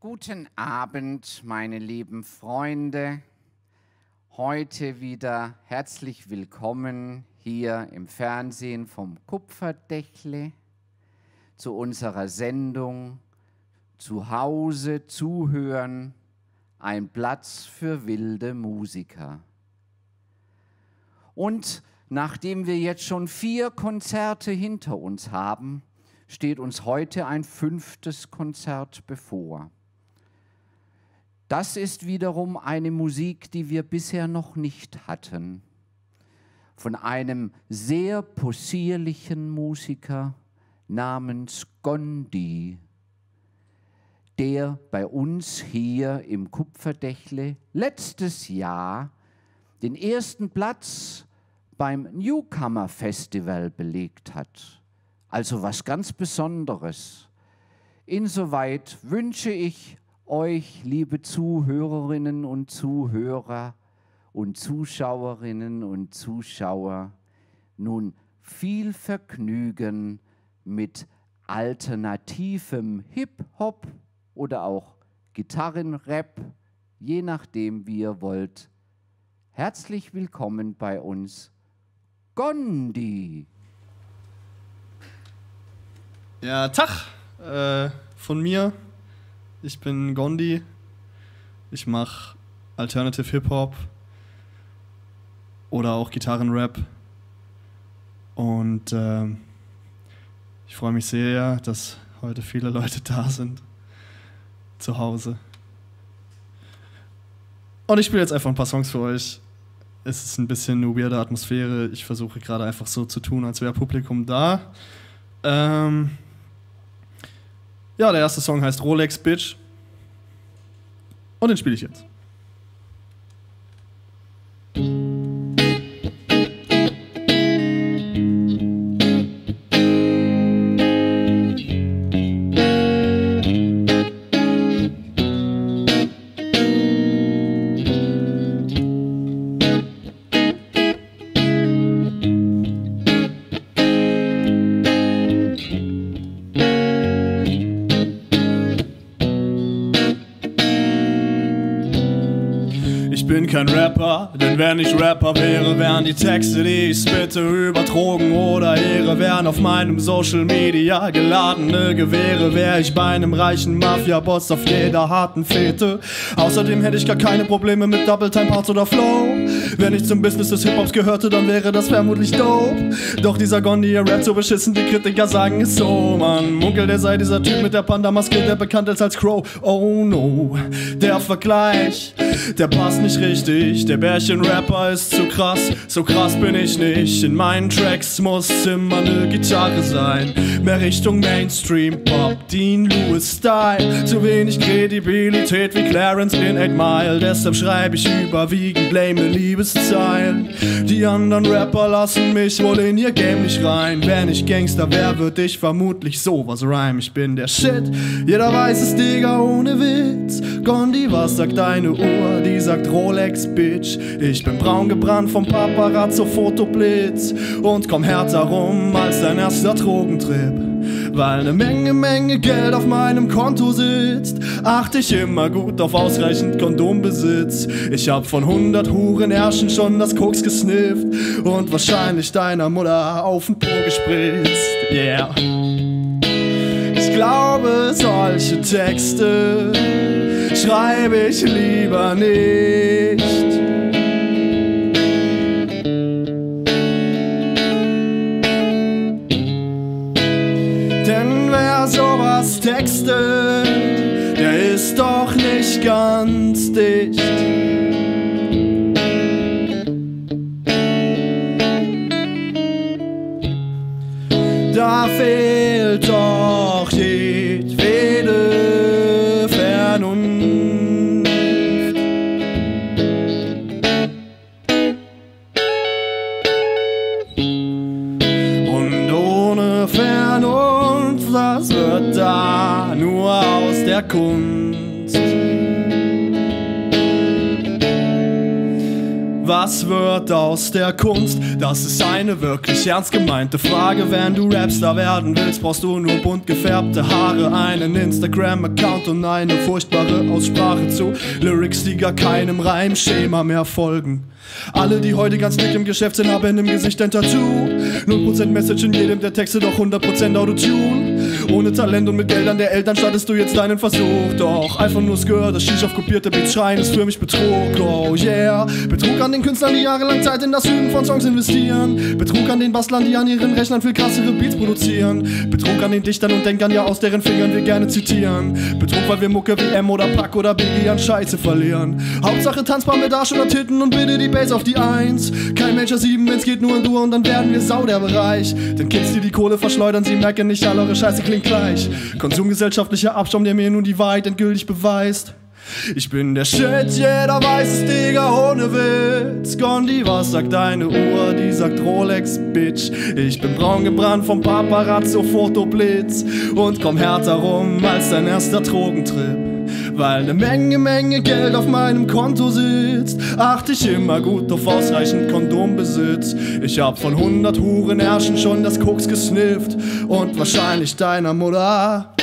Guten Abend, meine lieben Freunde. Heute wieder herzlich willkommen hier im Fernsehen vom Kupferdächle zu unserer Sendung Zu Hause zuhören, ein Platz für wilde Musiker. Und nachdem wir jetzt schon vier Konzerte hinter uns haben, steht uns heute ein fünftes Konzert bevor. Das ist wiederum eine Musik, die wir bisher noch nicht hatten. Von einem sehr possierlichen Musiker namens Gondi, der bei uns hier im Kupferdächle letztes Jahr den ersten Platz beim Newcomer Festival belegt hat. Also was ganz Besonderes. Insoweit wünsche ich euch, liebe Zuhörerinnen und Zuhörer und Zuschauerinnen und Zuschauer, nun viel Vergnügen mit alternativem Hip-Hop oder auch Gitarrenrap, je nachdem, wie ihr wollt. Herzlich willkommen bei uns, Gondi. Ja, Tag äh, von mir. Ich bin Gondi. Ich mache Alternative Hip Hop oder auch Gitarrenrap. Und äh, ich freue mich sehr, dass heute viele Leute da sind. Zu Hause. Und ich spiele jetzt einfach ein paar Songs für euch. Es ist ein bisschen eine weirde Atmosphäre. Ich versuche gerade einfach so zu tun, als wäre Publikum da. Ähm ja, der erste Song heißt Rolex Bitch. Und den spiele ich jetzt. Wenn ich Rapper wäre, wären die Texte, die ich spitte, über Drogen oder Ehre, wären auf meinem Social Media geladene Gewehre, wäre ich bei einem reichen Mafia-Boss auf jeder harten Fete. Außerdem hätte ich gar keine Probleme mit Double Time Parts oder Flow. Wenn ich zum Business des Hip-Hops gehörte, dann wäre das vermutlich dope. Doch dieser Gondi, er rappt so beschissen, die Kritiker sagen es so, man. Munkelt, er sei dieser Typ mit der Panda-Maske, der bekannt ist als Crow. Oh no, der Vergleich, der passt nicht richtig. Der Bärchen-Rapper ist zu krass, so krass bin ich nicht. In meinen Tracks muss immer ne Gitarre sein. Mehr Richtung Mainstream-Pop, Dean Lewis-Style. Zu wenig Kredibilität wie Clarence in 8 Mile. Deshalb schreibe ich überwiegend blame Liebeszeilen. Die anderen Rapper lassen mich wohl in ihr Game nicht rein. Wenn ich Gangster wär, würd ich vermutlich sowas rhyme. Ich bin der Shit, jeder weiß es, Digga, ohne Witz. Gondi, was sagt deine Uhr? Die sagt Rolex Bitch. Ich bin braun gebrannt vom Paparazzo Fotoblitz und komm härter rum als dein erster Drogentrip. Weil ne Menge, Menge Geld auf meinem Konto sitzt, achte ich immer gut auf ausreichend Kondombesitz. Ich hab von 100 Hurenherrschen schon das Koks gesnifft und wahrscheinlich deiner Mutter auf den Po gespritzt. Yeah. Ich glaube, solche Texte schreibe ich lieber nicht. Denn wer sowas textet, der ist doch nicht ganz dicht. Der Kunst? Das ist eine wirklich ernst gemeinte Frage. Wenn du Rapstar werden willst, brauchst du nur bunt gefärbte Haare, einen Instagram-Account und eine furchtbare Aussprache zu Lyrics, die gar keinem Reimschema mehr folgen. Alle, die heute ganz dick im Geschäft sind, haben im Gesicht ein Tattoo. 0% Message in jedem der Texte, doch 100% Autotune. Ohne Talent und mit Geldern der Eltern startest du jetzt deinen Versuch. Doch einfach nur Skör, das Shish auf kopierte Beats schreien, ist für mich Betrug. Oh yeah. Betrug an den Künstlern, die jahrelang Zeit in das Üben von Songs investieren. Betrug an den Bastlern, die an ihren Rechnern viel krassere Beats produzieren. Betrug an den Dichtern und Denkern, ja aus deren Fingern wir gerne zitieren. Betrug, weil wir Mucke wie M oder Pack oder Biggie an Scheiße verlieren. Hauptsache tanzbar mit Arsch oder Titten und bitte die Bass auf die Eins. Kein Major 7, wenn's geht nur in Dur und dann werden wir sau der Bereich. Denn Kids, die die Kohle verschleudern, sie merken nicht, all eure Scheiße klingt gleich. Konsumgesellschaftlicher Abschaum, der mir nun die Wahrheit endgültig beweist. Ich bin der Shit, jeder weiß es, Digga, ohne Witz. Gondi, was sagt deine Uhr? Die sagt Rolex, Bitch. Ich bin braun gebrannt vom Paparazzo, Fotoblitz und komm härter rum als dein erster Drogentrip. Weil ne Menge, Menge Geld auf meinem Konto sitzt, achte ich immer gut auf ausreichend Kondombesitz. Ich hab von 100 Hurenherrschen schon das Koks gesnifft und wahrscheinlich deiner Mutter.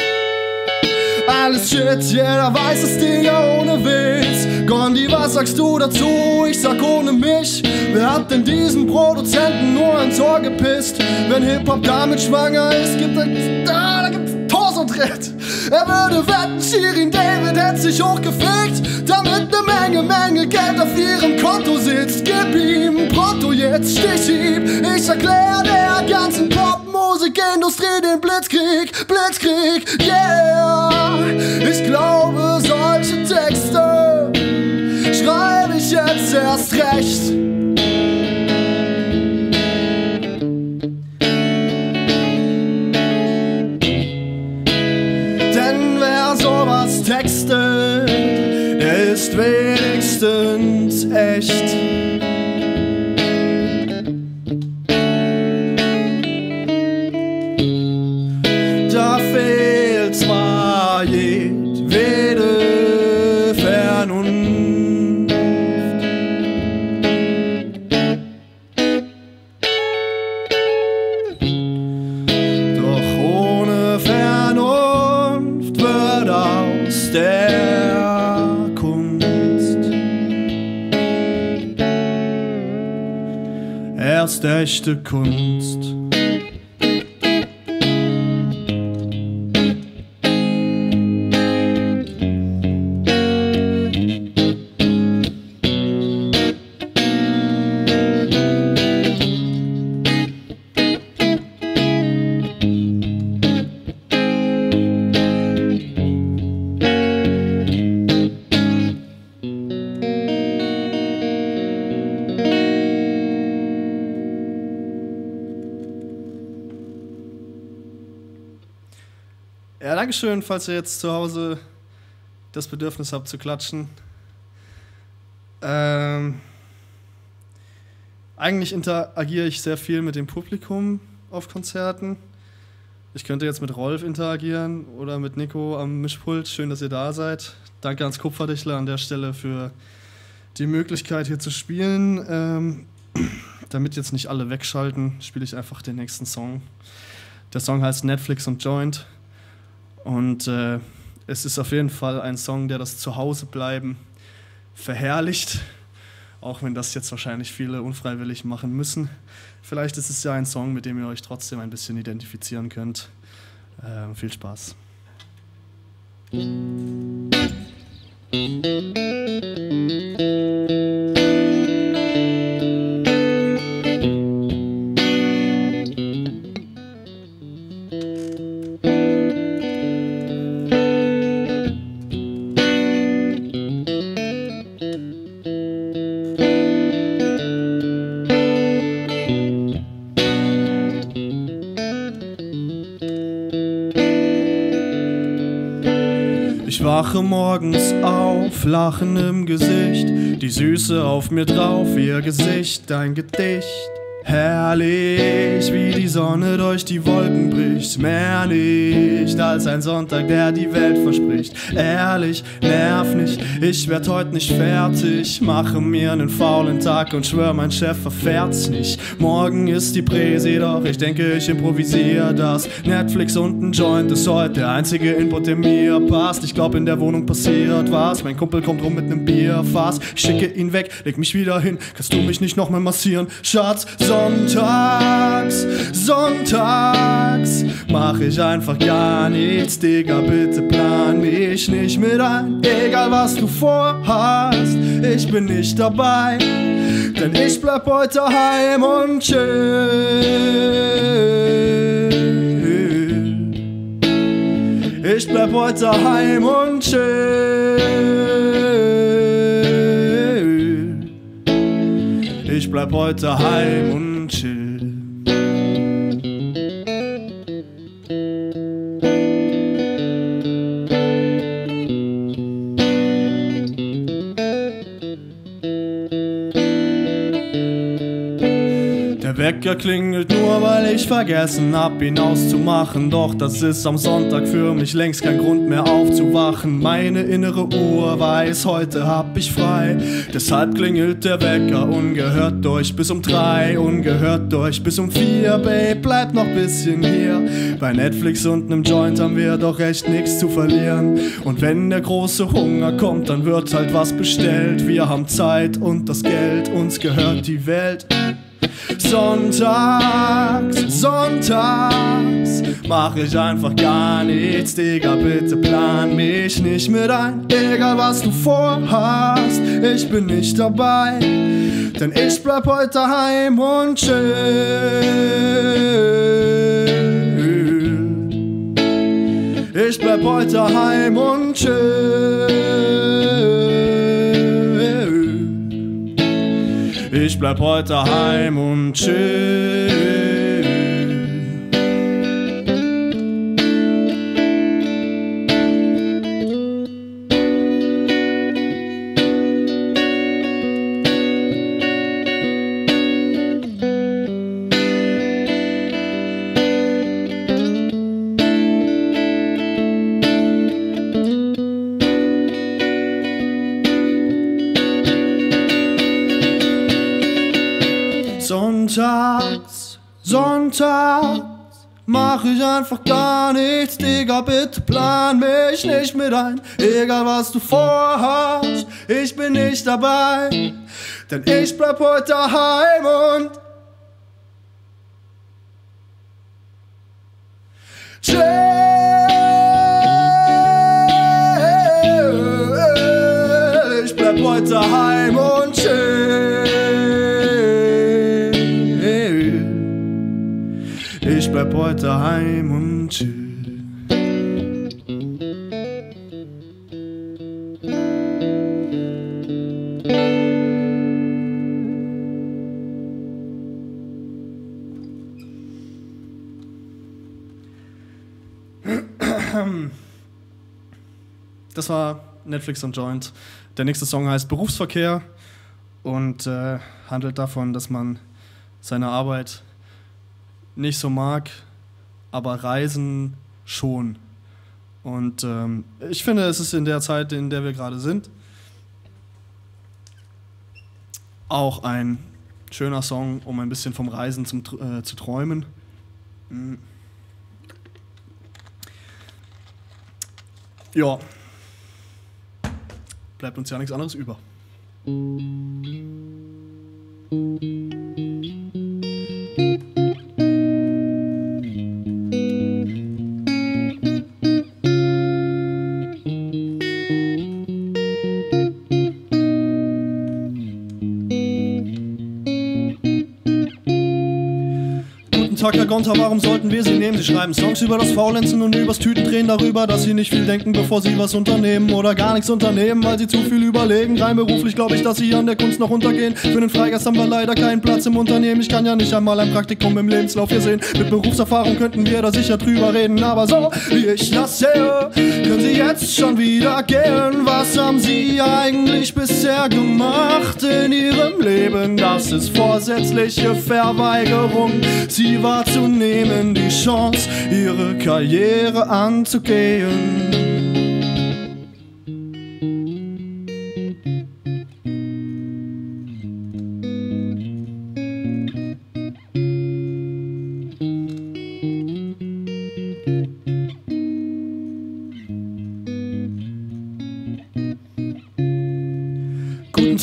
Alles Shit, jeder weiß es, Digga, ohne Witz. Gondi, was sagst du dazu? Ich sag ohne mich. Wer hat denn diesen Produzenten nur ins Ohr gepisst? Wenn Hip-Hop damit schwanger ist, gibt es da, da gibt's Torso-Tritt. Er würde wetten, Shirin David hätte sich hochgefickt, damit ne Menge, Menge Geld auf ihrem Konto sitzt. Gib ihm Pronto jetzt, stich ihm. Ich erklär der ganzen Popmusikindustrie den Blitzkrieg, Blitzkrieg, yeah. Ich glaube, solche Texte schreibe ich jetzt erst recht. Ist wenigstens echt. Kunst. Dankeschön, falls ihr jetzt zu Hause das Bedürfnis habt zu klatschen. Ähm, eigentlich interagiere ich sehr viel mit dem Publikum auf Konzerten. Ich könnte jetzt mit Rolf interagieren oder mit Nico am Mischpult. Schön, dass ihr da seid. Danke ans Kupferdichler an der Stelle für die Möglichkeit hier zu spielen. Ähm, damit jetzt nicht alle wegschalten, spiele ich einfach den nächsten Song. Der Song heißt Netflix und Joint. Und äh, es ist auf jeden Fall ein Song, der das Zuhausebleiben verherrlicht. Auch wenn das jetzt wahrscheinlich viele unfreiwillig machen müssen. Vielleicht ist es ja ein Song, mit dem ihr euch trotzdem ein bisschen identifizieren könnt. Äh, viel Spaß. Ich Lachen im Gesicht, die Süße auf mir drauf, ihr Gesicht, dein Gedicht. Herrlich, wie die Sonne durch die Wolken bricht. Mehr nicht als ein Sonntag, der die Welt verspricht. Ehrlich, nerv nicht, ich werd heute nicht fertig. Mache mir einen faulen Tag und schwör, mein Chef verfährt's nicht. Morgen ist die Präsi, doch ich denke, ich improvisiere das. Netflix und ein Joint ist heute der einzige Input, der mir passt. Ich glaub, in der Wohnung passiert was. Mein Kumpel kommt rum mit nem Bierfass. Ich schicke ihn weg, leg mich wieder hin. Kannst du mich nicht nochmal massieren? Schatz, sonntags, sonntags mach ich einfach gar nichts, Digga, bitte plan mich nicht mit ein, egal was du vorhast, ich bin nicht dabei, denn ich bleib heute heim und chill. Ich bleib heute heim und chill. Ich bleib heute heim und chill. Wecker klingelt nur, weil ich vergessen hab, ihn auszumachen. Doch das ist am Sonntag für mich längst kein Grund mehr aufzuwachen. Meine innere Uhr weiß, heute hab ich frei. Deshalb klingelt der Wecker ungehört durch bis um drei, ungehört durch bis um vier. Babe, bleib noch bisschen hier. Bei Netflix und nem Joint haben wir doch echt nichts zu verlieren. Und wenn der große Hunger kommt, dann wird halt was bestellt. Wir haben Zeit und das Geld, uns gehört die Welt. Sonntags, sonntags mach ich einfach gar nichts, Digga, bitte plan mich nicht mit ein. Egal was du vorhast, ich bin nicht dabei, denn ich bleib heute heim und chill. Ich bleib heute heim und chill. Ich bleib heute heim und chill. Sonntags mach ich einfach gar nichts, Digga, bitte plan mich nicht mit ein. Egal was du vorhast, ich bin nicht dabei, denn ich bleib heute daheim und chill. Ich bleib heute daheim und chill. Bleib heute heim und chill. Das war Netflix und Joint. Der nächste Song heißt Berufsverkehr und äh, handelt davon, dass man seine Arbeit nicht so mag, aber Reisen schon. Und ähm, ich finde, es ist in der Zeit, in der wir gerade sind, auch ein schöner Song, um ein bisschen vom Reisen zum, äh, zu träumen. Mm. Ja. Bleibt uns ja nichts anderes über. Herr Gonter, warum sollten wir sie nehmen? Sie schreiben Songs über das Faulenzen und übers Tütendrehen darüber, dass sie nicht viel denken, bevor sie was unternehmen oder gar nichts unternehmen, weil sie zu viel überlegen. Rein beruflich glaube ich, dass sie an der Kunst noch untergehen. Für den Freigeist haben wir leider keinen Platz im Unternehmen. Ich kann ja nicht einmal ein Praktikum im Lebenslauf hier sehen. Mit Berufserfahrung könnten wir da sicher drüber reden, aber so wie ich das sehe, können sie jetzt schon wieder gehen. Was haben sie eigentlich bisher gemacht in ihrem Leben? Das ist vorsätzliche Verweigerung, sie wahrzunehmen, die Chance, ihre Karriere anzugehen.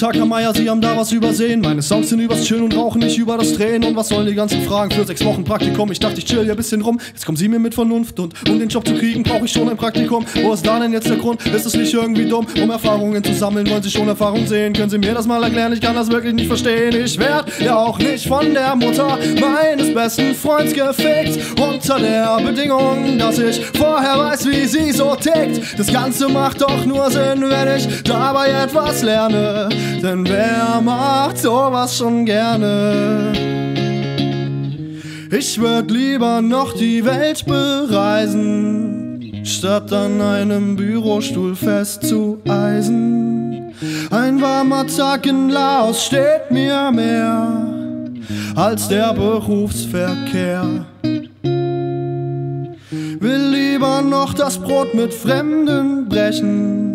Meier, Sie haben da was übersehen. Meine Songs sind übers Chillen und Rauchen, nicht über das Drehen. Und was sollen die ganzen Fragen für sechs Wochen Praktikum? Ich dachte, ich chill hier bisschen rum. Jetzt kommen Sie mir mit Vernunft und um den Job zu kriegen, brauche ich schon ein Praktikum. Wo ist da denn jetzt der Grund? Ist es nicht irgendwie dumm? Um Erfahrungen zu sammeln, wollen Sie schon Erfahrung sehen? Können Sie mir das mal erklären? Ich kann das wirklich nicht verstehen. Ich werd ja auch nicht von der Mutter meines besten Freunds gefickt. Unter der Bedingung, dass ich vorher weiß, wie sie so tickt. Das Ganze macht doch nur Sinn, wenn ich dabei etwas lerne. Denn wer macht sowas schon gerne? Ich würd lieber noch die Welt bereisen, statt an einem Bürostuhl festzueisen. Ein warmer Tag in Laos steht mir mehr als der Berufsverkehr. Will lieber noch das Brot mit Fremden brechen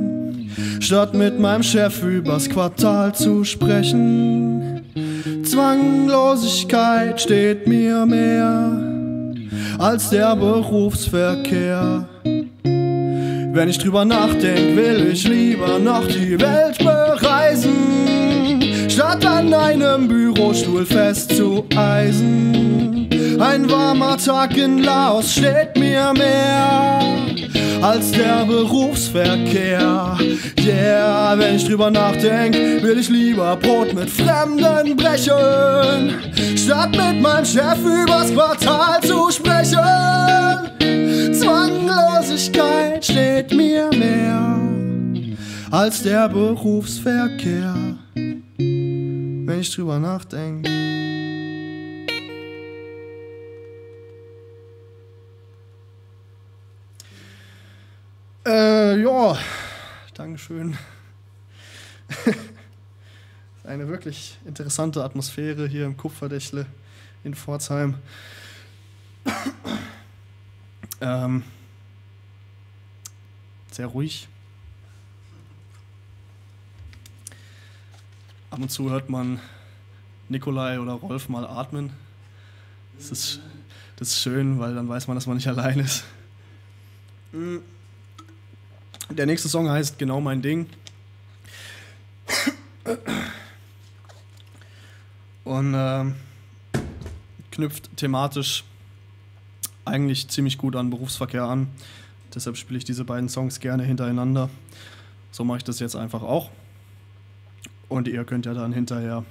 statt mit meinem Chef übers Quartal zu sprechen. Zwanglosigkeit steht mir mehr als der Berufsverkehr. Wenn ich drüber nachdenk, will ich lieber noch die Welt bereisen, statt an einem Bürostuhl festzueisen. Ein warmer Tag in Laos steht mir mehr als der Berufsverkehr. Yeah, wenn ich drüber nachdenk, will ich lieber Brot mit Fremden brechen, statt mit meinem Chef übers Quartal zu sprechen. Zwanglosigkeit steht mir mehr als der Berufsverkehr, wenn ich drüber nachdenk. Äh, ja, Dankeschön. Eine wirklich interessante Atmosphäre hier im Kupferdächle in Pforzheim. ähm, sehr ruhig. Ab und zu hört man Nikolai oder Rolf mal atmen. Das ist, das ist schön, weil dann weiß man, dass man nicht allein ist. Mhm. Der nächste Song heißt Genau mein Ding. Und äh, knüpft thematisch eigentlich ziemlich gut an Berufsverkehr an. Deshalb spiele ich diese beiden Songs gerne hintereinander. So mache ich das jetzt einfach auch. Und ihr könnt ja dann hinterher,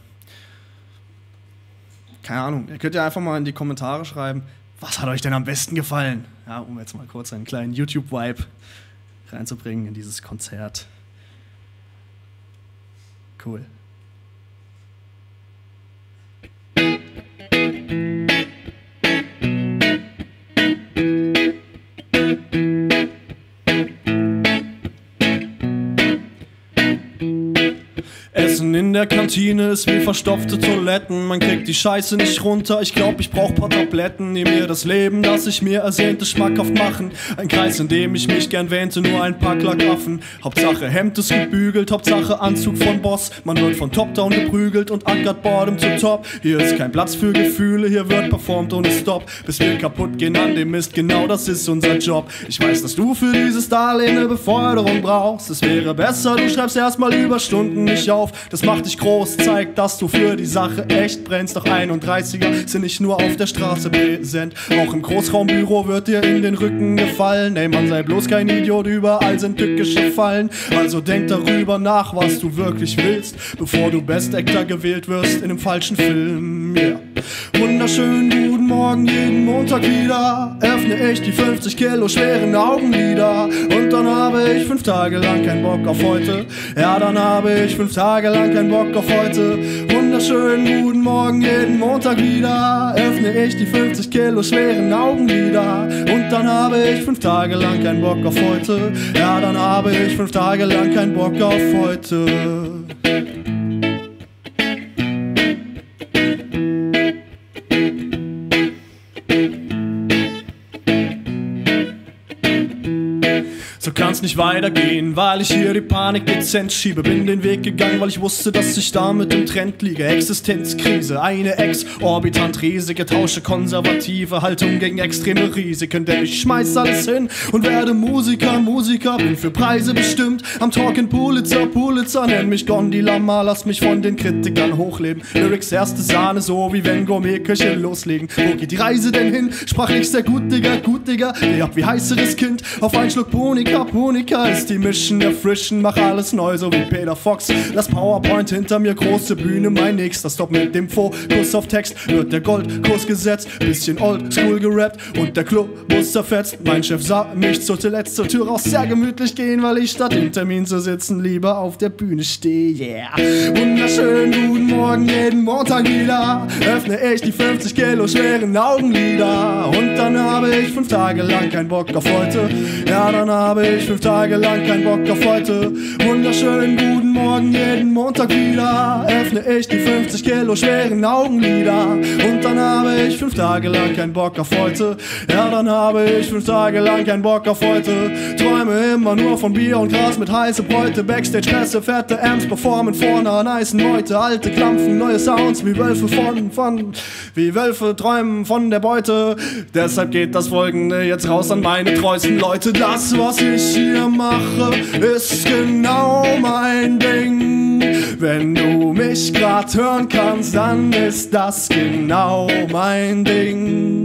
keine Ahnung, ihr könnt ja einfach mal in die Kommentare schreiben, was hat euch denn am besten gefallen? Ja, um jetzt mal kurz einen kleinen YouTube-Vibe reinzubringen in dieses Konzert. Cool. Der Kantine ist wie verstopfte Toiletten. Man kriegt die Scheiße nicht runter. Ich glaub, ich brauch paar Tabletten. Nehm mir das Leben, das ich mir ersehnte, schmackhaft machen. Ein Kreis, in dem ich mich gern wähnte, nur ein paar Klackaffen. Hauptsache Hemd ist gebügelt, Hauptsache Anzug von Boss. Man wird von Top-Down geprügelt und ankert Bottom zu Top. Hier ist kein Platz für Gefühle, hier wird performt ohne Stop. Bis wir kaputt gehen an dem Mist, genau das ist unser Job. Ich weiß, dass du für dieses Darlehen eine Beförderung brauchst. Es wäre besser, du schreibst erstmal Überstunden nicht auf. Das macht dich groß, zeigt, dass du für die Sache echt brennst. Doch 31er sind nicht nur auf der Straße präsent. Auch im Großraumbüro wird dir in den Rücken gefallen. Ey, man sei bloß kein Idiot, überall sind tückische Fallen. Also denk darüber nach, was du wirklich willst, bevor du Best Actor gewählt wirst in einem falschen Film. Yeah. Wunderschön, guten Morgen jeden Montag wieder. Öffne ich die 50 Kilo schweren Augenlider. Und dann habe ich fünf Tage lang keinen Bock auf heute. Ja, dann habe ich fünf Tage lang keinen Bock auf heute. Wunderschönen guten Morgen jeden Montag wieder. Öffne ich die 50 Kilo schweren Augenlider. Und dann habe ich fünf Tage lang keinen Bock auf heute. Ja, dann habe ich fünf Tage lang keinen Bock auf heute. Nicht weitergehen, weil ich hier die Panik dezent schiebe. Bin den Weg gegangen, weil ich wusste, dass ich da mit dem Trend liege. Existenzkrise, eine exorbitant riesige, tausche konservative Haltung gegen extreme Risiken. Denn ich schmeiß alles hin und werde Musiker, Musiker. Bin für Preise bestimmt, am Talking Pulitzer, Pulitzer. Nenn mich Gondi Lama, lass mich von den Kritikern hochleben. Lyrics erste Sahne, so wie wenn Gourmet-Köche loslegen. Wo geht die Reise denn hin? Sprach ich sehr gut, Digga, gut, Digga. Geh ab wie heißeres Kind auf einen Schluck Punika. Punika ist die Mission der Frischen, mach alles neu, so wie Peter Fox. Das PowerPoint hinter mir, große Bühne, mein nächster Stop mit dem Fokus auf Text. Wird der Goldkurs gesetzt, bisschen oldschool gerappt und der Clubbus zerfetzt. Mein Chef sah mich zur zuletzt zur Tür raus sehr gemütlich gehen, weil ich statt im Termin zu sitzen lieber auf der Bühne stehe. Yeah. Wunderschönen guten Morgen jeden Montag wieder. Öffne ich die 50 Kilo schweren Augenlider und dann habe ich fünf Tage lang keinen Bock auf heute. Ja, dann habe ich fünf Tage lang keinen Bock auf heute. Wunderschönen guten Morgen jeden Montag wieder. Öffne ich die 50 Kilo schweren Augenlider. Und dann habe ich fünf Tage lang keinen Bock auf heute. Ja, dann habe ich fünf Tage lang keinen Bock auf heute. Träume immer nur von Bier und Gras mit heiße Beute. Backstage Presse, fette Amps performen vorne an heißen Leute. Alte Klampfen, neue Sounds wie Wölfe von, von, wie Wölfe träumen von der Beute. Deshalb geht das folgende jetzt raus an meine treuesten Leute. Das, was ich hier mache, ist genau mein Ding. Wenn du mich grad hören kannst, dann ist das genau mein Ding.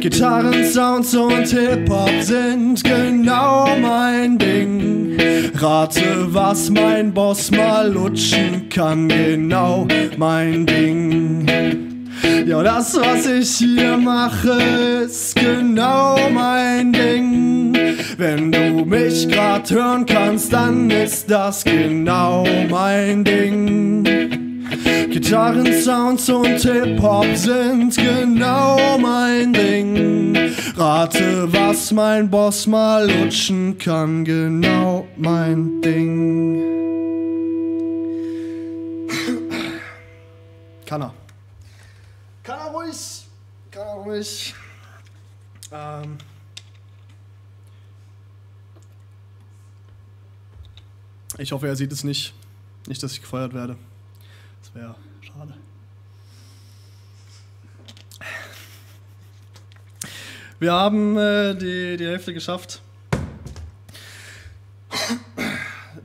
Gitarrensounds und Hip-Hop sind genau mein Ding. Rate, was mein Boss mal lutschen kann, genau mein Ding. Ja, das, was ich hier mache, ist genau mein Ding. Mich grad hören kannst, dann ist das genau mein Ding. Gitarrensounds und Hip-Hop sind genau mein Ding. Rate, was mein Boss mal lutschen kann, genau mein Ding. Kann er. Kann er ruhig. Kann er ruhig. Ähm. Ich hoffe, er sieht es nicht. Nicht, dass ich gefeuert werde. Das wäre schade. Wir haben äh, die, die Hälfte geschafft.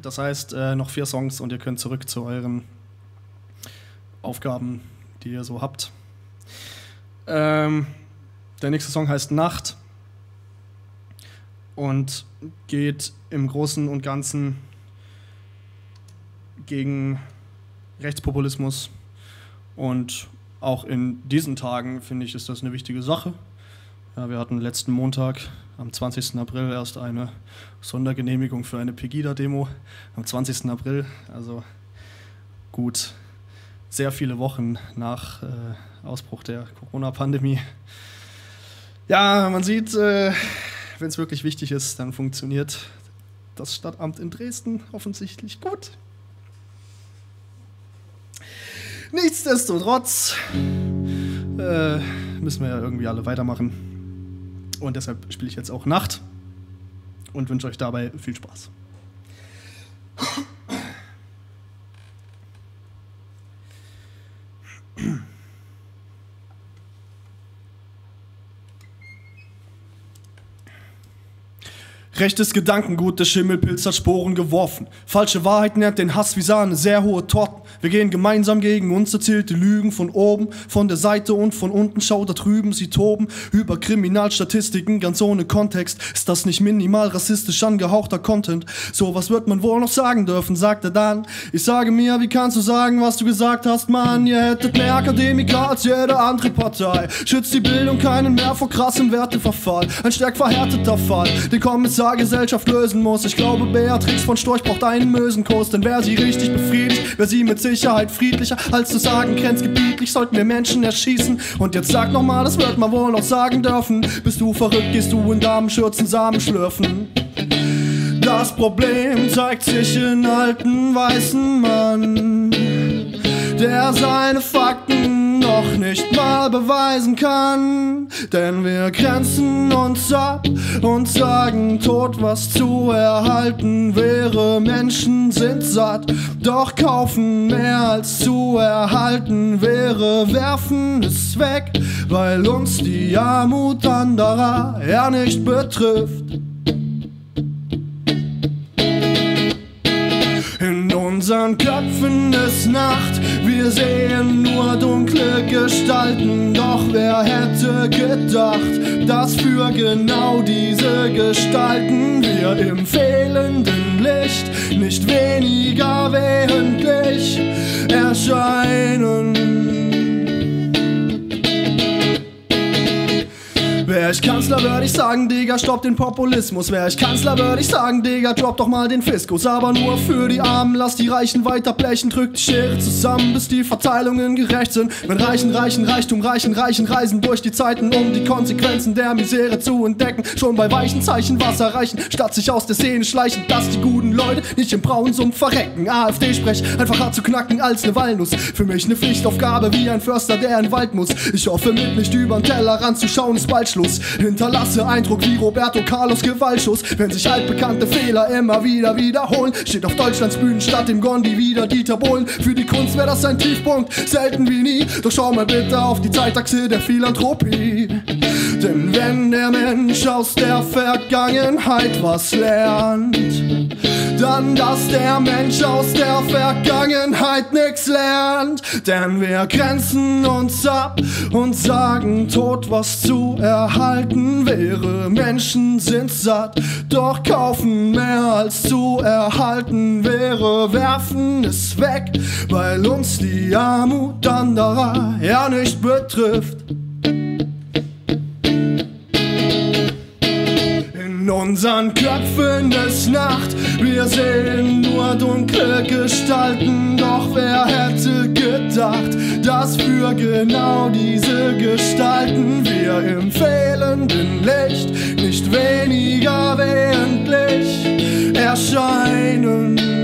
Das heißt, äh, noch vier Songs und ihr könnt zurück zu euren Aufgaben, die ihr so habt. Ähm, der nächste Song heißt Nacht und geht im Großen und Ganzen gegen Rechtspopulismus. Und auch in diesen Tagen finde ich, ist das eine wichtige Sache. Ja, wir hatten letzten Montag, am 20. April, erst eine Sondergenehmigung für eine Pegida-Demo. Am 20. April, also gut sehr viele Wochen nach äh, Ausbruch der Corona-Pandemie. Ja, man sieht, äh, wenn es wirklich wichtig ist, dann funktioniert das Stadtamt in Dresden offensichtlich gut. Nichtsdestotrotz äh, müssen wir ja irgendwie alle weitermachen. Und deshalb spiele ich jetzt auch Nacht und wünsche euch dabei viel Spaß. Rechtes Gedankengut, der Schimmelpilz hat Sporen geworfen. Falsche Wahrheit nährt den Hass wie Sahne, sehr hohe Torten. Wir gehen gemeinsam gegen uns erzählte Lügen von oben, von der Seite und von unten. Schau da drüben, sie toben über Kriminalstatistiken, ganz ohne Kontext. Ist das nicht minimal rassistisch angehauchter Content? Sowas wird man wohl noch sagen dürfen, sagt er dann. Ich sage mir, wie kannst du sagen, was du gesagt hast, Mann? Ihr hättet mehr Akademiker als jede andere Partei. Schützt die Bildung keinen mehr vor krassem Werteverfall. Ein stark verhärteter Fall, den Kommissar Gesellschaft lösen muss. Ich glaube, Beatrix von Storch braucht einen Mösenkurs, denn wer sie richtig befriedigt, wäre sie mit Sicherheit friedlicher, als zu sagen, grenzgebietlich sollten wir Menschen erschießen. Und jetzt sag nochmal, das wird man wohl noch sagen dürfen. Bist du verrückt, gehst du in Damenschürzen Samen schlürfen. Das Problem zeigt sich in alten weißen Mann, der seine Fakten noch nicht mal beweisen kann. Denn wir grenzen uns ab und sagen, tot was zu erhalten wäre. Menschen sind satt, doch kaufen mehr als zu erhalten wäre. Werfen es weg, weil uns die Armut anderer ja nicht betrifft. In unseren Köpfen ist Nacht, wir sehen nur dunkle Gestalten. Doch wer hätte gedacht, dass für genau diese Gestalten wir im fehlenden Licht nicht weniger wehentlich erscheinen? Wär ich Kanzler, würde ich sagen, Digga, stopp den Populismus. Wär ich Kanzler, würde ich sagen, Digga, drop doch mal den Fiskus. Aber nur für die Armen, lass die Reichen weiter blechen. Drück die Schere zusammen, bis die Verteilungen gerecht sind. Wenn Reichen, Reichen, Reichtum, Reichen, Reichen reisen durch die Zeiten, um die Konsequenzen der Misere zu entdecken. Schon bei weichen Zeichen was erreichen, statt sich aus der Szene schleichen, dass die guten Leute nicht im braunen Sumpf verrecken. AfD-Sprech, einfacher zu knacken als ne Walnuss. Für mich ne Pflichtaufgabe wie ein Förster, der in den Wald muss. Ich hoffe, mit nicht übern Teller ranzuschauen, ist bald Schluss. Hinterlasse Eindruck wie Roberto Carlos Gewaltschuss. Wenn sich altbekannte Fehler immer wieder wiederholen, steht auf Deutschlands Bühnen statt dem Gondi wieder Dieter Bohlen. Für die Kunst wäre das ein Tiefpunkt, selten wie nie. Doch schau mal bitte auf die Zeitachse der Philanthropie. Denn wenn der Mensch aus der Vergangenheit was lernt, dann, dass der Mensch aus der Vergangenheit nix lernt. Denn wir grenzen uns ab und sagen, tot was zu erhalten wäre. Menschen sind satt, doch kaufen mehr als zu erhalten wäre. Werfen es weg, weil uns die Armut anderer ja nicht betrifft. Unseren Köpfen ist Nacht, wir sehen nur dunkle Gestalten. Doch wer hätte gedacht, dass für genau diese Gestalten wir im fehlenden Licht nicht weniger wehentlich erscheinen?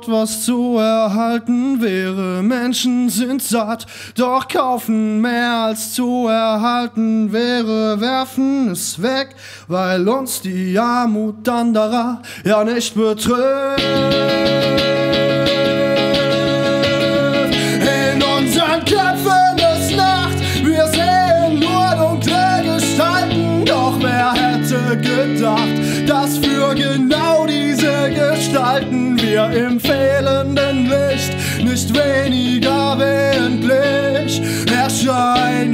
Tot, was zu erhalten wäre. Menschen sind satt, doch kaufen mehr als zu erhalten wäre, werfen es weg, weil uns die Armut anderer ja nicht betrifft.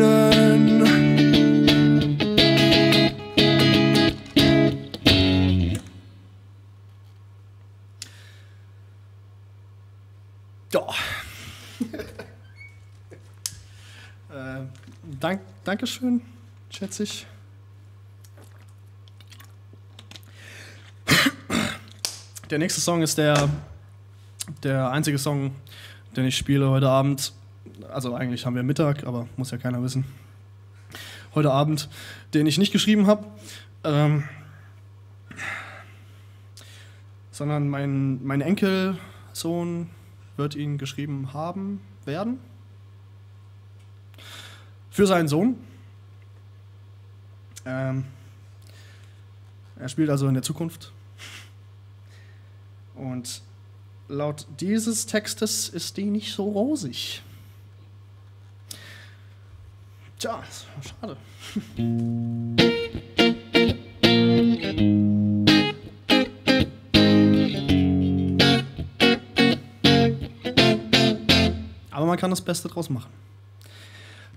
Erscheinen. Ja. äh, dank, Dankeschön, schätze ich. Der nächste Song ist der, der einzige Song, den ich spiele heute Abend. Also eigentlich haben wir Mittag, aber muss ja keiner wissen. Heute Abend, den ich nicht geschrieben habe, ähm, sondern mein, mein Enkelsohn wird ihn geschrieben haben werden. Für seinen Sohn. Ähm, er spielt also in der Zukunft. Und laut dieses Textes ist die nicht so rosig. Tja, schade. Aber man kann das Beste draus machen.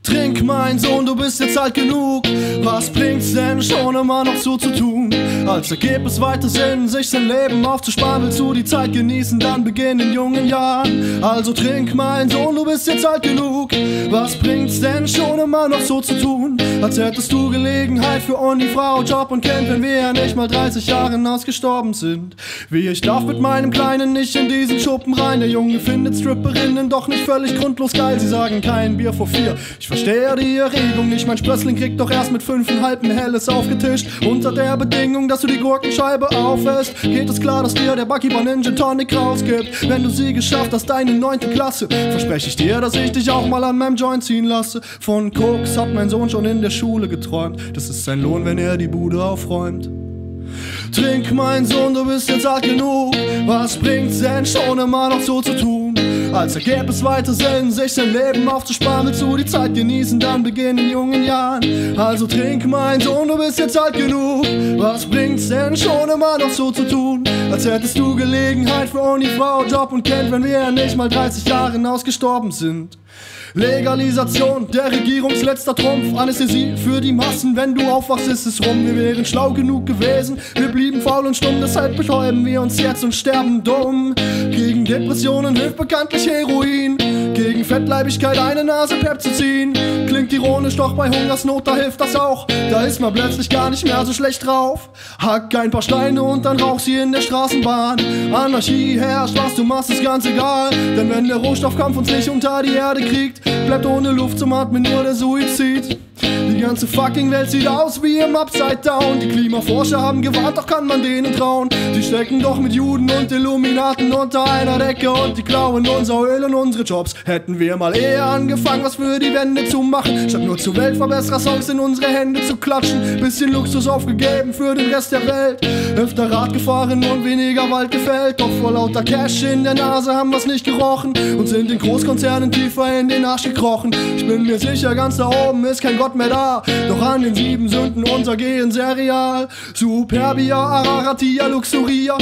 Trink, mein Sohn, du bist jetzt alt genug. Was bringt's denn schon immer noch so zu tun? Als Ergebnis weiter Sinn, sich sein Leben aufzusparen, willst du die Zeit genießen, dann beginnen in jungen Jahren. Also trink, mein Sohn, du bist jetzt alt genug. Was bringt's denn schon immer noch so zu tun? Als hättest du Gelegenheit für Uni, Frau, Job und Kind, wenn wir ja nicht mal 30 Jahre ausgestorben sind. Wie ich darf mit meinem Kleinen nicht in diesen Schuppen rein. Der Junge findet Stripperinnen doch nicht völlig grundlos geil. Sie sagen kein Bier vor vier. Ich verstehe die Erregung nicht. Mein Sprössling kriegt doch erst mit fünfeinhalb ein helles aufgetischt. Unter der Bedingung, dass du die Gurkenscheibe aufhältst, geht es klar, dass dir der Bucky Bon Engine Tonic rausgibt. Wenn du sie geschafft hast, deine neunte Klasse, verspreche ich dir, dass ich dich auch mal an meinem Joint ziehen lasse. Von Koks hat mein Sohn schon in der Schule geträumt. Das ist sein Lohn, wenn er die Bude aufräumt. Trink, mein Sohn, du bist jetzt alt genug. Was bringt's denn schon immer noch so zu tun? Als Ergebnis weiter Sinn, sich sein Leben aufzusparen, willst du die Zeit genießen, dann beginnen in jungen Jahren. Also trink, mein Sohn, du bist jetzt alt genug. Was bringt's denn schon immer noch so zu tun? Als hättest du Gelegenheit für Uni, Frau, Job und Kind, wenn wir ja nicht mal 30 Jahre ausgestorben sind. Legalisation, der Regierungsletzter Trumpf. Anästhesie für die Massen, wenn du aufwachst, ist es rum. Wir wären schlau genug gewesen, wir blieben faul und stumm, deshalb betäuben wir uns jetzt und sterben dumm. Gegen Depressionen hilft bekanntlich Heroin. Gegen Fettleibigkeit eine Nase Pep zu ziehen. Klingt ironisch, doch bei Hungersnot, da hilft das auch. Da ist man plötzlich gar nicht mehr so schlecht drauf. Hack ein paar Steine und dann rauch sie in der Straßenbahn. Anarchie herrscht, was du machst, ist ganz egal. Denn wenn der Rohstoffkampf uns nicht unter die Erde kriegt, bleibt ohne Luft zum Atmen nur der Suizid. Die ganze fucking Welt sieht aus wie im Upside Down. Die Klimaforscher haben gewarnt, doch kann man denen trauen. Die stecken doch mit Juden und Illuminaten unter einer Decke und die klauen unser Öl und unsere Jobs. Hätten wir mal eher angefangen, was für die Wände zu machen, statt nur zu Weltverbesserer-Songs in unsere Hände zu klatschen. Bisschen Luxus aufgegeben für den Rest der Welt. Öfter Rad gefahren und weniger Wald gefällt. Doch vor lauter Cash in der Nase haben wir's nicht gerochen und sind in Großkonzernen tiefer in den Arsch gekrochen. Ich bin mir sicher, ganz da oben ist kein Gott mehr da. Doch an den sieben Sünden unser Gehen sehr. Superbia, Araratia, Luxuria.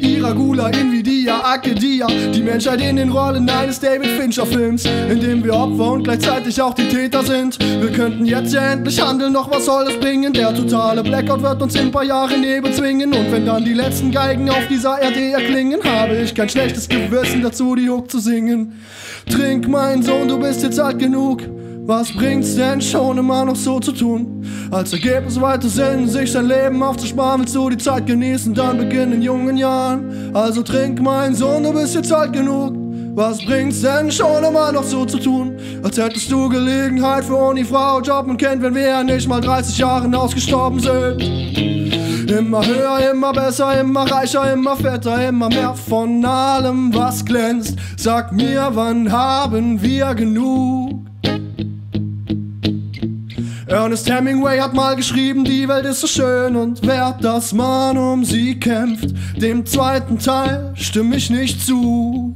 Iragula, Invidia, Akedia. Die Menschheit in den Rollen eines David Fincher Films. In dem wir Opfer und gleichzeitig auch die Täter sind. Wir könnten jetzt ja endlich handeln, doch was soll es bringen? Der totale Blackout wird uns in ein paar Jahre Nebel zwingen. Und wenn dann die letzten Geigen auf dieser Erde erklingen, habe ich kein schlechtes Gewissen dazu, die Hook zu singen. Trink, mein Sohn, du bist jetzt alt genug. Was bringt's denn schon immer noch so zu tun? Als Ergebnis weiter Sinn, sich sein Leben aufzusparen, willst du die Zeit genießen, dann beginnen in jungen Jahren. Also trink, mein Sohn, du bist jetzt alt genug. Was bringt's denn schon immer noch so zu tun? Als hättest du Gelegenheit für Uni, Frau, Job und Kind, wenn wir ja nicht mal 30 Jahre ausgestorben sind. Immer höher, immer besser, immer reicher, immer fetter, immer mehr von allem, was glänzt. Sag mir, wann haben wir genug? Ernest Hemingway hat mal geschrieben, die Welt ist so schön und wert, dass man um sie kämpft. Dem zweiten Teil stimme ich nicht zu.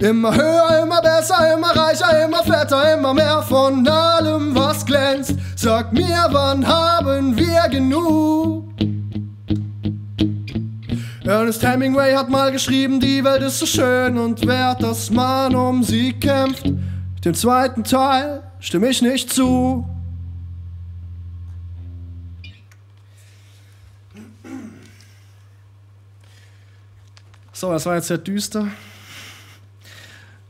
Immer höher, immer besser, immer reicher, immer fetter, immer mehr von allem, was glänzt. Sag mir, wann haben wir genug? Ernest Hemingway hat mal geschrieben, die Welt ist so schön und wert, dass man um sie kämpft. Dem zweiten Teil stimme ich nicht zu. So, das war jetzt sehr düster.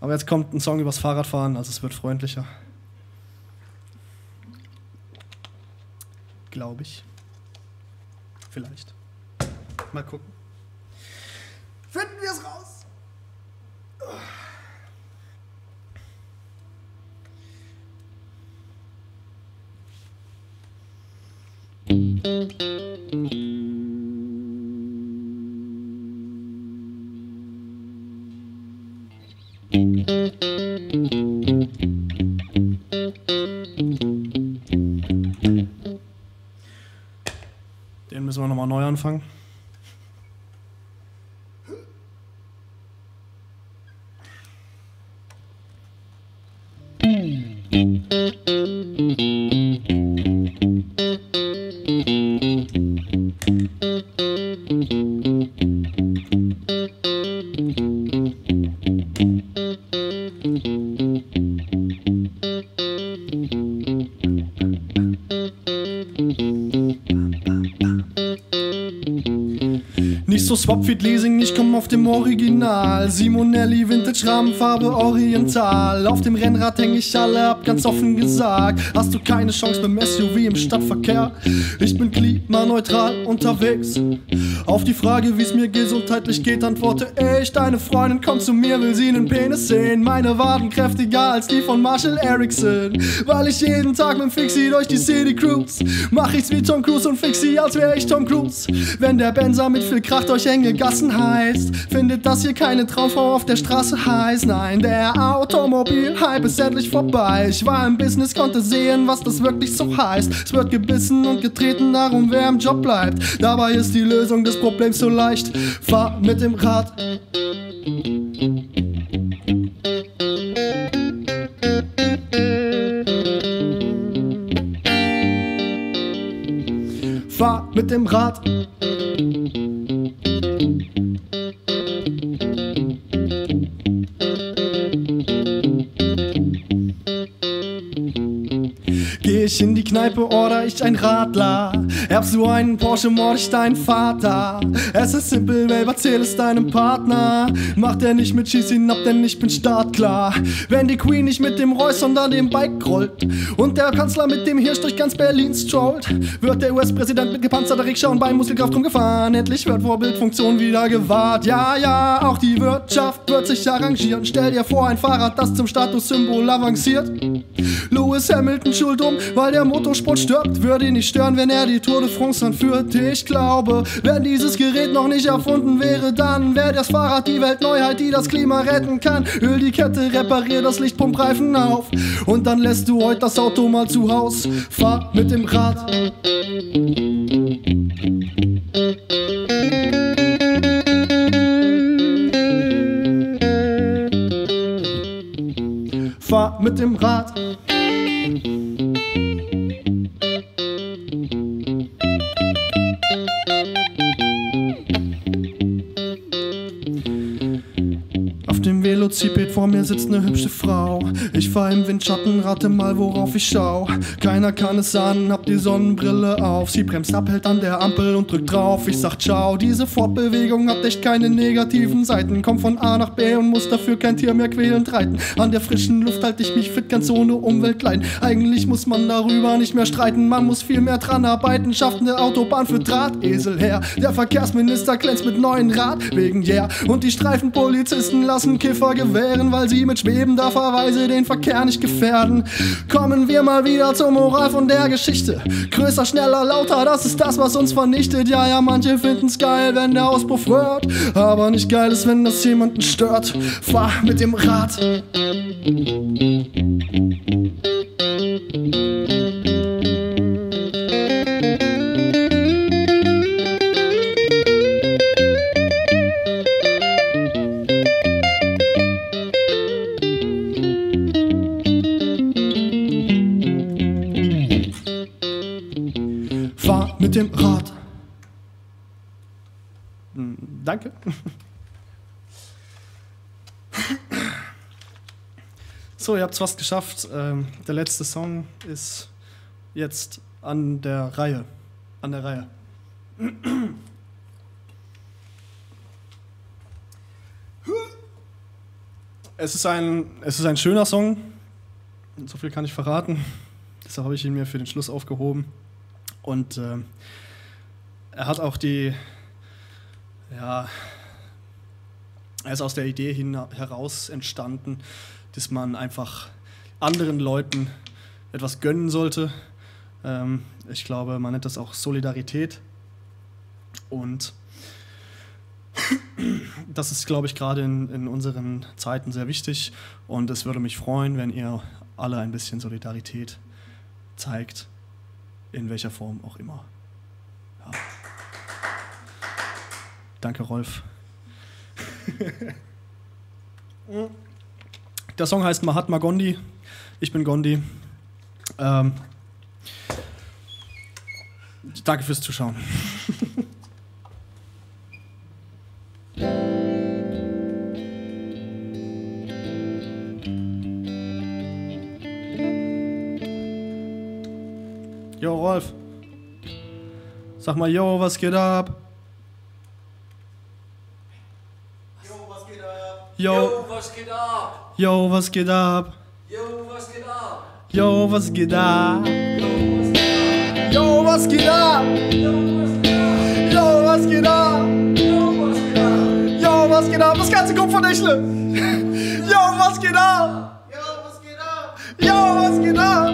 Aber jetzt kommt ein Song übers Fahrradfahren, also es wird freundlicher. Glaube ich. Vielleicht. Mal gucken. Swapfeed Leasing, ich komm auf dem Original. Simonelli Vintage Rahmenfarbe Oriental. Auf dem Rennrad häng ich alle ab, ganz offen gesagt. Hast du keine Chance beim SUV im Stadtverkehr? Ich bin klimaneutral unterwegs. Auf die Frage, wie's mir gesundheitlich geht, antworte ich. Deine Freundin kommt zu mir, will sie einen Penis sehen. Meine Waden kräftiger als die von Marshall Erickson. Weil ich jeden Tag mit Fixie durch die City cruise. Mach ich's wie Tom Cruise und Fixie, als wär ich Tom Cruise. Wenn der Benzer mit viel Kraft durch enge Gassen heizt, findet das hier keine Traumfrau auf der Straße heiß. Nein, der Automobil-Hype ist endlich vorbei. Ich war im Business, konnte sehen, was das wirklich so heißt. Es wird gebissen und getreten, darum wer im Job bleibt. Dabei ist die Lösung des Problems so leicht. Fahr mit dem Rad. Fahr mit dem Rad. Kneipe, order ich ein Radler. Erbst du einen Porsche, mord ich deinen Vater. Es ist simpel, Babe, erzähl es deinem Partner. Macht er nicht mit, schieß ihn ab, denn ich bin startklar. Wenn die Queen nicht mit dem Royce, sondern dem Bike rollt und der Kanzler mit dem Hirsch durch ganz Berlin strollt, wird der US-Präsident mit gepanzerter Rikscha und bei Muskelkraft rumgefahren. Endlich wird Vorbildfunktion wieder gewahrt. Ja, ja, auch die Wirtschaft wird sich arrangieren. Stell dir vor, ein Fahrrad, das zum Statussymbol avanciert. Lewis Hamilton schuld um, weil der Motorsport stirbt. Würde ihn nicht stören, wenn er die Tour de France anführt. Ich glaube, wenn dieses Gerät noch nicht erfunden wäre, dann wäre das Fahrrad die Weltneuheit, die das Klima retten kann. Öl die Kette, reparier das Licht, pump Reifen auf. Und dann lässt du heute das Auto mal zu Haus. Fahr mit dem Rad. Fahr mit dem Rad. Vor mir sitzt ne hübsche Frau. Ich fahr im Windschatten, rate mal, worauf ich schau. Keiner kann es ahnen, die Sonnenbrille auf. Sie bremst ab, hält an der Ampel und drückt drauf. Ich sag ciao, diese Fortbewegung hat echt keine negativen Seiten. Komm von A nach B und muss dafür kein Tier mehr quälend reiten. An der frischen Luft halt ich mich fit, ganz ohne Umweltleiden. Eigentlich muss man darüber nicht mehr streiten. Man muss viel mehr dran arbeiten, schafft ne Autobahn für Drahtesel her. Der Verkehrsminister glänzt mit neuen Radwegen, yeah. Und die Streifenpolizisten lassen Kiffer gewähren, weil sie mit schwebender Verweise den Verkehr nicht gefährden. Kommen wir mal wieder zur Moral von der Geschichte. Größer, schneller, lauter, das ist das, was uns vernichtet. Ja, ja, manche finden's geil, wenn der Auspuff rührt. Aber nicht geil ist, wenn das jemanden stört. Fahr mit dem Rad. Dem Rad. Hm, Danke. So, ihr habt es fast geschafft. Ähm, der letzte Song ist jetzt an der Reihe. An der Reihe. Es ist ein, es ist ein schöner Song. So viel kann ich verraten. Deshalb habe ich ihn mir für den Schluss aufgehoben. Und äh, er hat auch die, ja, er ist aus der Idee hin, heraus entstanden, dass man einfach anderen Leuten etwas gönnen sollte. Ähm, ich glaube, man nennt das auch Solidarität. Und das ist, glaube ich, gerade in, in unseren Zeiten sehr wichtig. Und es würde mich freuen, wenn ihr alle ein bisschen Solidarität zeigt, in welcher Form auch immer. Ja. Danke, Rolf. Der Song heißt Mahatma Gandhi. Ich bin Gandhi. Ähm, danke fürs Zuschauen. Jo, Rolf. Sag mal, yo, was geht ab? Jo, was geht ab? Yo, was geht ab? yo, was geht ab? Jo, was geht ab? Yo, was geht ab? Yo, was geht ab? Yo, was geht ab? Yo, was geht ab? Das ganze kommt von Echle. Yo, was geht ab? Yo, was geht ab? Yo, was geht ab?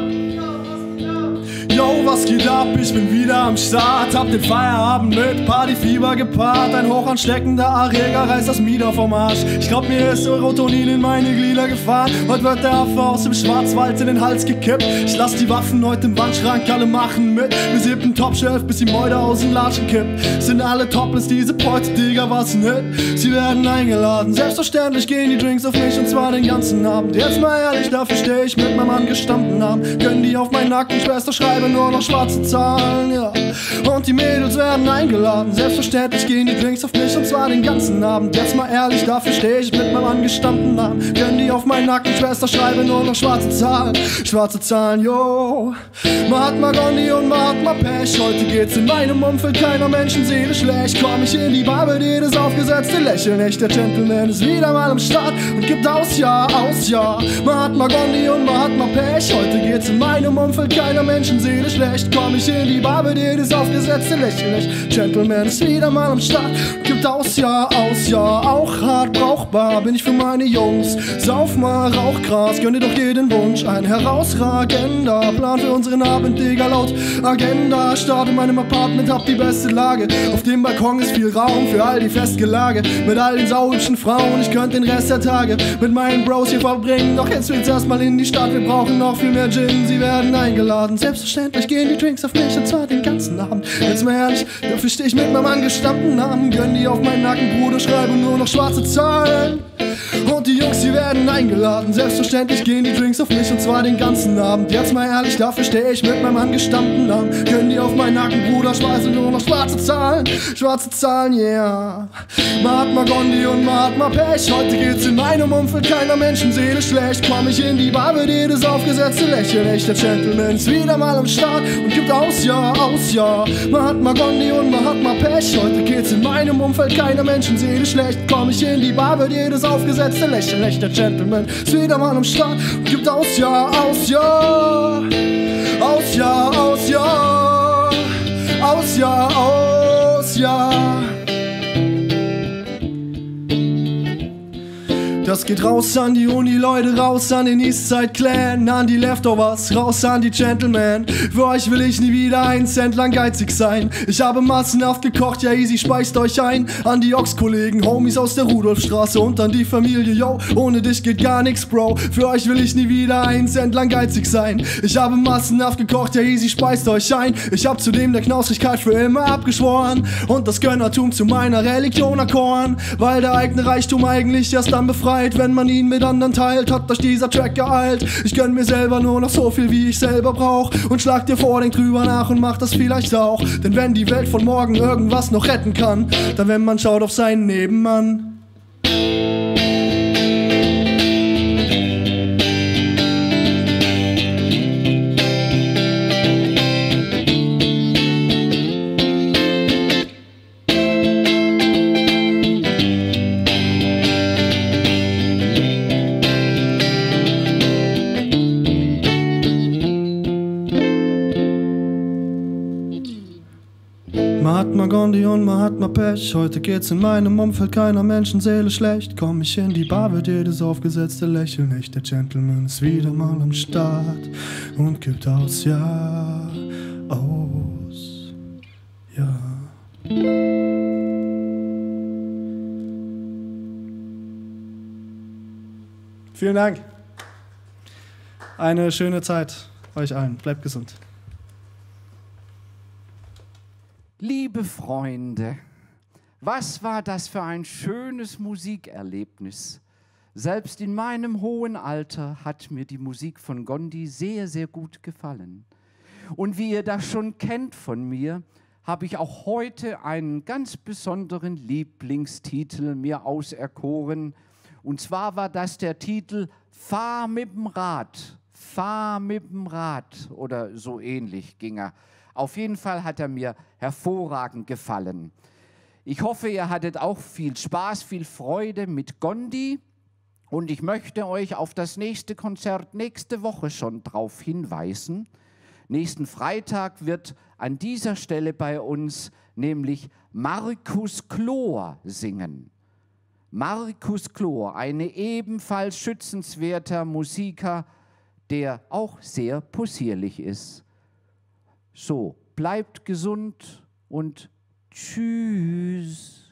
Ich bin wieder am Start. Hab den Feierabend mit Partyfieber gepaart. Ein hochansteckender Erreger reißt das Mieder vom Arsch. Ich glaub, mir ist Serotonin in meine Glieder gefahren. Heute wird der Affe aus dem Schwarzwald in den Hals gekippt. Ich lass die Waffen heute im Wandschrank, alle machen mit. Wir siebten Top-Shelf, bis die Mäude aus den Latschen kippt. Sind alle topless, diese Pots, Digga, was ein Hit. Sie werden eingeladen. Selbstverständlich gehen die Drinks auf mich und zwar den ganzen Abend. Jetzt mal ehrlich, dafür steh ich mit meinem angestammten Namen. Gönnen die auf meinen Nacken, Schwester, schreibe nur noch schwarze Zahlen, ja. Und die Mädels werden eingeladen. Selbstverständlich gehen die Drinks auf mich und zwar den ganzen Abend. Jetzt mal ehrlich, dafür steh ich mit meinem angestammten Namen. Gönnen die auf meinen Nacken, Schwester, schreibe nur noch schwarze Zahlen. Schwarze Zahlen, yo. Mahatma Gandhi und Mahatma Pech. Heute geht's in meinem Umfeld keiner Menschenseele schlecht. Komm ich in die Bar, dir das aufgesetzte Lächeln. Echt, der Gentleman ist wieder mal am Start und gibt aus, ja, aus, ja. Mahatma Gandhi und Mahatma Pech. Heute geht's in meinem Umfeld keiner Menschenseele schlecht. Komm ich in die Bar, dir das aufgesetzte Lächeln. Echt, Gentleman ist wieder mal am Start. Aus, ja, aus, ja. Auch hart brauchbar bin ich für meine Jungs. Sauf mal Rauchgras, gönn dir doch jeden Wunsch. Ein herausragender Plan für unseren Abend, Digga, laut Agenda. Start in meinem Apartment, hab die beste Lage. Auf dem Balkon ist viel Raum für all die Festgelage. Mit all den saurischen Frauen, ich könnte den Rest der Tage mit meinen Bros hier verbringen. Doch jetzt will's erstmal in die Stadt, wir brauchen noch viel mehr Gin. Sie werden eingeladen, selbstverständlich gehen die Drinks auf mich und zwar den ganzen Abend. Jetzt mal ehrlich, dafür steh ich mit meinem angestammten Namen. Gönn die auf meinen Nacken, Bruder, schreibe nur noch schwarze Zahlen. Und die Jungs, die werden eingeladen. Selbstverständlich gehen die Drinks auf mich und zwar den ganzen Abend. Jetzt mal ehrlich, dafür stehe ich mit meinem angestammten Namen. Können die auf meinen Nacken, Bruder, schweißen nur noch schwarze Zahlen. Schwarze Zahlen, yeah. Mahatma Gandhi und Mahatma Pech. Heute geht's in meinem Umfeld keiner Menschenseele schlecht. Komm ich in die Bar, wird jedes aufgesetzte Lächeln. Echter Gentleman ist wieder mal am Start und gibt aus, ja, aus, ja. Mahatma Gandhi und Mahatma Pech. Heute geht's in meinem Umfeld keiner Menschenseele schlecht. Komm ich in die Bar, wird jedes aufgesetzte Lächeln. Echter Gentleman ist wieder mal am Start und gibt aus, ja, aus, ja. Aus, ja, aus, ja. Aus, ja, aus, ja. Das geht raus an die Uni-Leute, raus an den Eastside-Clan, an die Leftovers, raus an die Gentlemen. Für euch will ich nie wieder ein Cent lang geizig sein. Ich habe massenhaft gekocht, ja easy, speist euch ein. An die Ox-Kollegen, Homies aus der Rudolfstraße und an die Familie, yo, ohne dich geht gar nix, Bro. Für euch will ich nie wieder ein Cent lang geizig sein. Ich habe massenhaft gekocht, ja easy, speist euch ein. Ich hab zudem der Knausigkeit für immer abgeschworen und das Gönnertum zu meiner Religion erkoren, weil der eigene Reichtum eigentlich erst dann befreit Leid, wenn man ihn mit anderen teilt, hat euch dieser Track geeilt. Ich gönn mir selber nur noch so viel, wie ich selber brauch. Und schlag dir vor, denk drüber nach und mach das vielleicht auch. Denn wenn die Welt von morgen irgendwas noch retten kann, dann wenn man schaut auf seinen Nebenmann. Pech. Heute geht's in meinem Umfeld keiner Menschenseele schlecht. Komm ich in die Bar, wird jedes aufgesetzte Lächeln nicht. Der Gentleman ist wieder mal am Start und gibt aus, ja, aus, ja. Vielen Dank. Eine schöne Zeit euch allen. Bleibt gesund. Liebe Freunde, was war das für ein schönes Musikerlebnis. Selbst in meinem hohen Alter hat mir die Musik von Gondi sehr, sehr gut gefallen. Und wie ihr das schon kennt von mir, habe ich auch heute einen ganz besonderen Lieblingstitel mir auserkoren. Und zwar war das der Titel Fahr mit dem Rad, Fahr mit dem Rad oder so ähnlich ging er. Auf jeden Fall hat er mir hervorragend gefallen. Ich hoffe, ihr hattet auch viel Spaß, viel Freude mit Gondi. Und ich möchte euch auf das nächste Konzert nächste Woche schon darauf hinweisen. Nächsten Freitag wird an dieser Stelle bei uns nämlich Markus Chlor singen. Markus Chlor, ein ebenfalls schützenswerter Musiker, der auch sehr possierlich ist. So, bleibt gesund und tschüss.